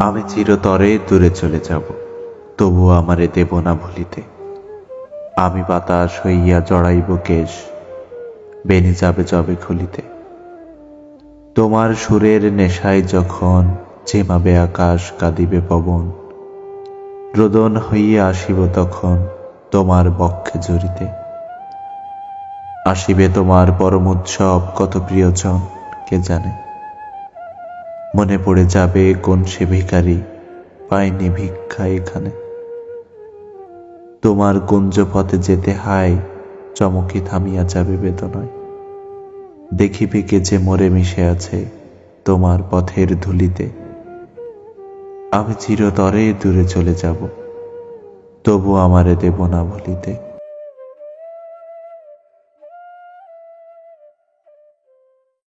আমি চিরতরে দূরে চলে যাব তবু আমারে দেব না ভুলিতে। আমি বাতাস হইয়া জড়াইব কেশ বেনি যাবে যবে খুলিতে। তোমার সুরের নেশায় যখন চেমাবে আকাশ, কাঁদিবে পবন, রোদন হইয়া আসিব তখন তোমার বক্ষে জড়িতে। আসিবে তোমার পরম উৎসব, কত প্রিয়জন, কে জানে? মনে পড়ে যাবে কোন সে ভিখারি পায়নি ভিক্ষা এখানে। তোমার কুঞ্জ পথে যেতে হায়, চমকি থামিয়া যাবে বেদনায়। দেখিবে কে যে মরে মিশে আছে তোমার পথের ধুলিতে। আমি চিরতরে দূরে চলে যাব, তবু আমারে দেব না ভুলিতে।